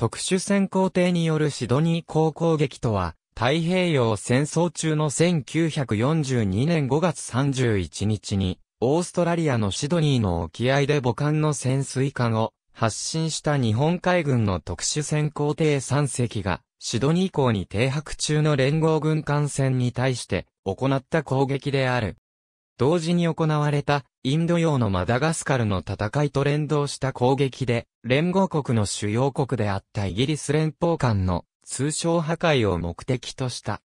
特殊戦攻艇によるシドニー港攻撃とは、太平洋戦争中の1942年5月31日に、オーストラリアのシドニーの沖合で母艦の潜水艦を発進した日本海軍の特殊戦攻艇3隻が、シドニー港に停泊中の連合軍艦船に対して行った攻撃である。同時に行われたインド洋のマダガスカルの戦いと連動した攻撃で、連合国の主要国であったイギリス連邦間の通商破壊を目的とした。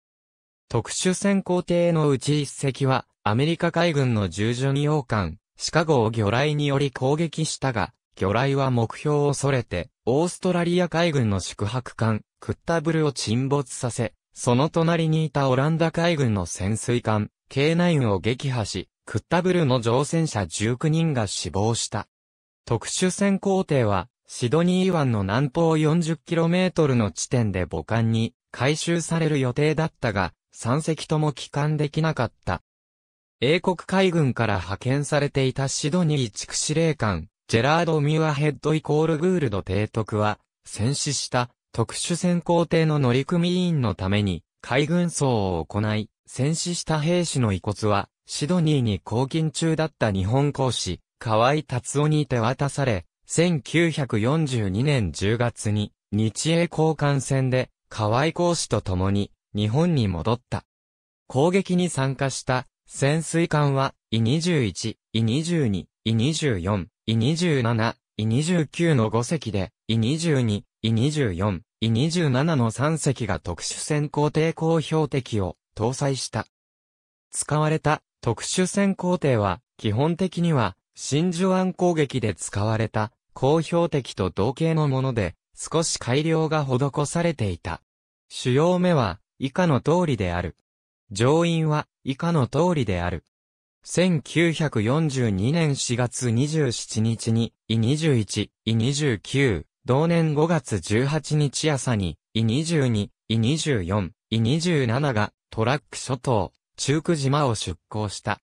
特殊戦攻艇のうち一隻は、アメリカ海軍の従順洋艦、シカゴを魚雷により攻撃したが、魚雷は目標を逸れて、オーストラリア海軍の宿泊艦、クッタブルを沈没させ、その隣にいたオランダ海軍の潜水艦、K9 を撃破し、クッタブルの乗船者19人が死亡した。特殊戦工艇は、シドニー湾の南方 40km の地点で母艦に回収される予定だったが、3隻とも帰還できなかった。英国海軍から派遣されていたシドニー地区司令官、ジェラード・ミュアヘッドイコールグールド提督は、戦死した特殊戦工艇の乗組員のために海軍葬を行い、戦死した兵士の遺骨は、シドニーに抗勤中だった日本公使、河合達夫に手渡され、1942年10月に、日英交換戦で、河合公使と共に、日本に戻った。攻撃に参加した潜水艦は、イ21、イ22、イ24、イ27、イ29の5隻で、イ22、イ24、イ27の3隻が特殊戦攻抵抗標的を搭載した。使われた特殊戦攻艇は、基本的には、真珠湾攻撃で使われた、高標的と同型のもので、少し改良が施されていた。主要目は、以下の通りである。乗員は、以下の通りである。1942年4月27日に、イ21、イ29、同年5月18日朝に、イ22、イ24、イ27がトラック諸島、中久島を出港した。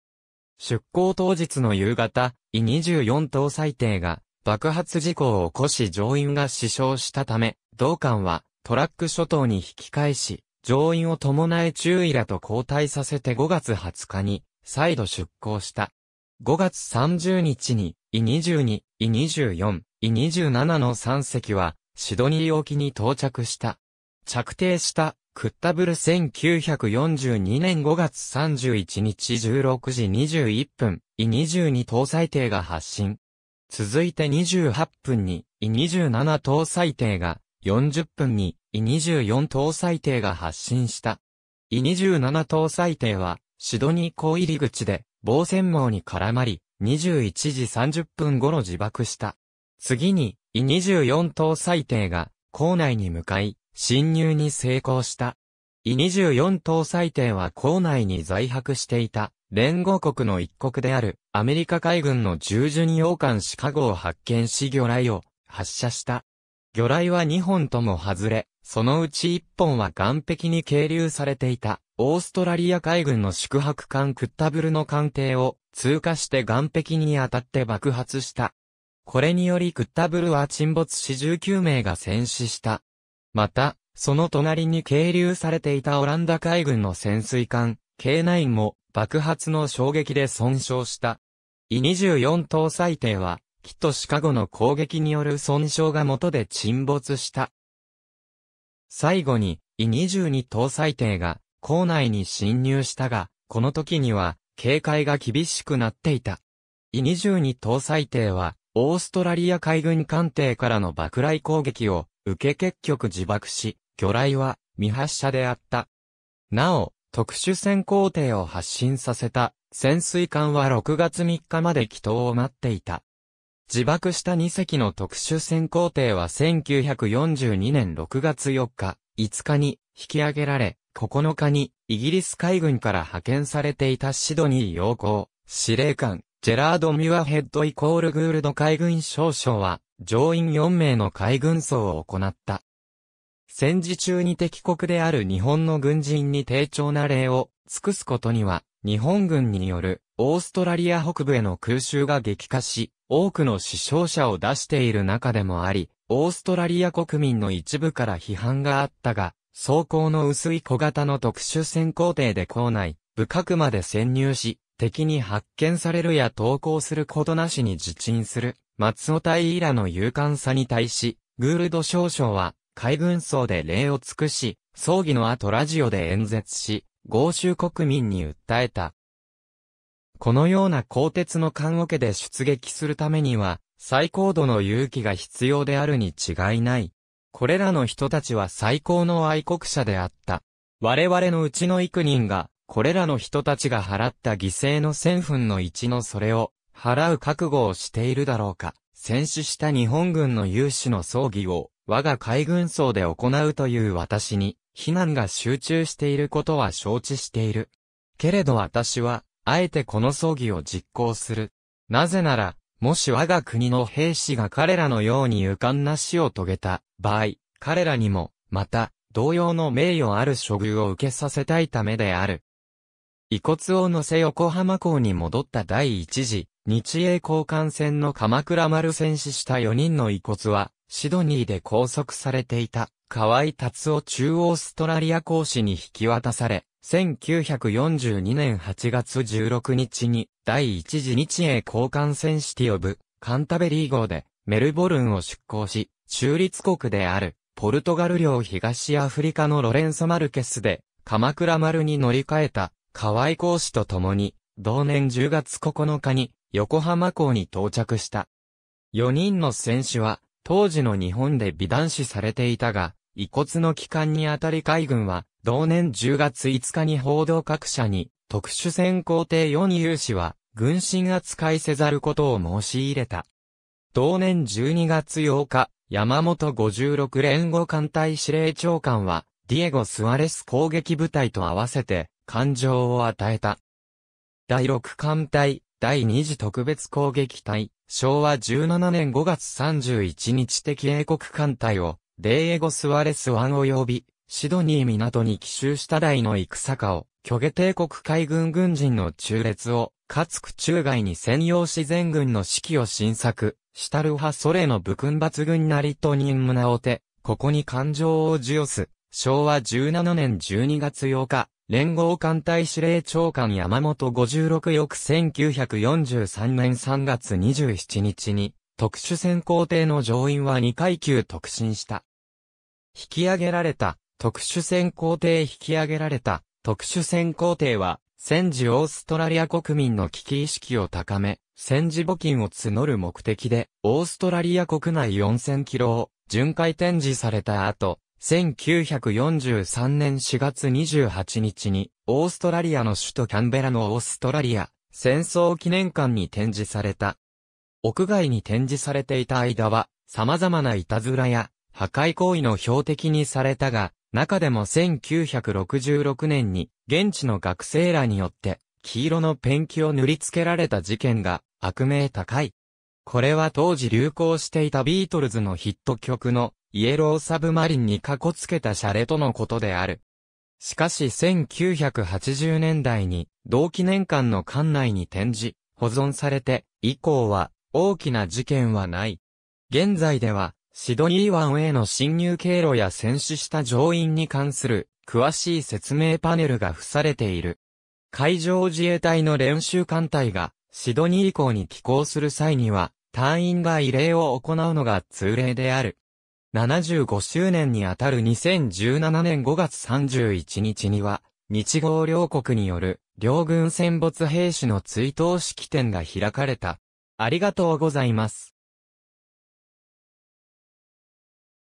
出港当日の夕方、イ24搭載艇が爆発事故を起こし乗員が死傷したため、同艦はトラック諸島に引き返し、乗員を伴え注意らと交代させて5月20日に再度出港した。5月30日に、イ22、イ24、イ27の3隻は、シドニー沖に到着した。着艇したクッタブル1942年5月31日16時21分、イ22搭載艇が発進。続いて28分に、イ27搭載艇が、40分に、イ24搭載艇が発進した。イ27搭載艇は、シドニー港入り口で、防戦網に絡まり、21時30分頃自爆した。次に、イ24搭載艇が、港内に向かい、侵入に成功した。イ24搭載艇は港内に在泊していた連合国の一国であるアメリカ海軍の従順洋艦シカゴを発見し魚雷を発射した。魚雷は2本とも外れ、そのうち1本は岸壁に係留されていたオーストラリア海軍の宿泊艦クッタブルの艦艇を通過して岸壁に当たって爆発した。これによりクッタブルは沈没し19名が戦死した。また、その隣に係留されていたオランダ海軍の潜水艦、K9 も爆発の衝撃で損傷した。イ24搭載艇は、キットシカゴの攻撃による損傷が元で沈没した。最後に、イ22搭載艇が、港内に侵入したが、この時には、警戒が厳しくなっていた。イ22搭載艇は、オーストラリア海軍艦艇からの爆雷攻撃を受け結局自爆し、魚雷は未発射であった。なお、特殊戦工艇を発進させた潜水艦は6月3日まで祈祷を待っていた。自爆した2隻の特殊戦工艇は1942年6月4日、5日に引き上げられ、9日にイギリス海軍から派遣されていたシドニー洋行、司令官、ジェラード・ミュアヘッドイコールグールド海軍少将は、乗員4名の海軍曹を行った。戦時中に敵国である日本の軍人に丁重な礼を尽くすことには、日本軍によるオーストラリア北部への空襲が激化し、多くの死傷者を出している中でもあり、オーストラリア国民の一部から批判があったが、装甲の薄い小型の特殊戦工艇で校内、深くまで潜入し、敵に発見されるや投降することなしに自鎮する、松尾隊イラの勇敢さに対し、グールド少将は、海軍層で礼を尽くし、葬儀の後ラジオで演説し、豪州国民に訴えた。このような鋼鉄の棺桶で出撃するためには、最高度の勇気が必要であるに違いない。これらの人たちは最高の愛国者であった。我々のうちの幾人が、これらの人たちが払った犠牲の千分の一のそれを、払う覚悟をしているだろうか。戦死した日本軍の有志の葬儀を、我が海軍層で行うという私に、非難が集中していることは承知している。けれど私は、あえてこの葬儀を実行する。なぜなら、もし我が国の兵士が彼らのように勇敢な死を遂げた場合、彼らにも、また、同様の名誉ある処遇を受けさせたいためである。遺骨を乗せ横浜港に戻った第一次、日英交換船の鎌倉丸戦死した4人の遺骨は、シドニーで拘束されていた、河合達夫中オーストラリア公使に引き渡され、1942年8月16日に、第一次日英交換船シティオブ、カンタベリー号で、メルボルンを出港し、中立国である、ポルトガル領東アフリカのロレンソ・マルケスで、鎌倉丸に乗り換えた、河合公使と共に、同年10月9日に、横浜港に到着した。4人の選手は、当時の日本で美男視されていたが、遺骨の帰還にあたり海軍は、同年10月5日に報道各社に、特殊戦皇帝4有志は、軍神扱いせざることを申し入れた。同年12月8日、山本56連合艦隊司令長官は、ディエゴ・スワレス攻撃部隊と合わせて、感情を与えた。第6艦隊、第2次特別攻撃隊、昭和17年5月31日的英国艦隊を、デイエゴスワレス湾及び、シドニー港に奇襲した台の戦かを、巨下帝国海軍軍人の中列を、かつく中外に専用自然軍の指揮を新作、シタル派ソレの武訓抜軍なりと任務なおて、ここに感情を授与す、昭和17年12月8日、連合艦隊司令長官山本56翌1943年3月27日に、特殊戦皇帝の上院は2階級特進した。引き上げられた、特殊戦皇帝引き上げられた、特殊戦皇帝は、戦時オーストラリア国民の危機意識を高め、戦時募金を募る目的で、オーストラリア国内4000キロを巡回展示された後、1943年4月28日に、オーストラリアの首都キャンベラのオーストラリア、戦争記念館に展示された。屋外に展示されていた間は、様々ないたずらや、破壊行為の標的にされたが、中でも1966年に、現地の学生らによって、黄色のペンキを塗り付けられた事件が、悪名高い。これは当時流行していたビートルズのヒット曲のイエローサブマリンにかこつけたシャレとのことである。しかし1980年代に同記念館の館内に展示、保存されて以降は大きな事件はない。現在ではシドニー湾への侵入経路や戦死した乗員に関する詳しい説明パネルが付されている。海上自衛隊の練習艦隊がシドニー港に寄港する際には隊員が異例を行うのが通例である。75周年にあたる2017年5月31日には、日豪両国による両軍戦没兵士の追悼式典が開かれた。ありがとうございます。